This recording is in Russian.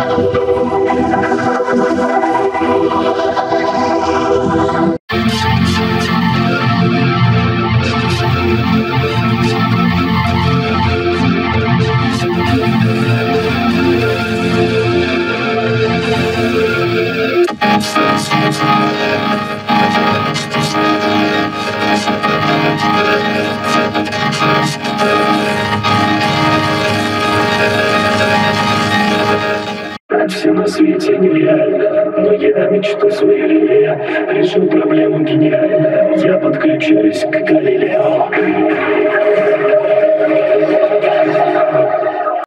Música на свете нереально, но я мечту смелее Решу проблему гениально, я подключаюсь к Галилео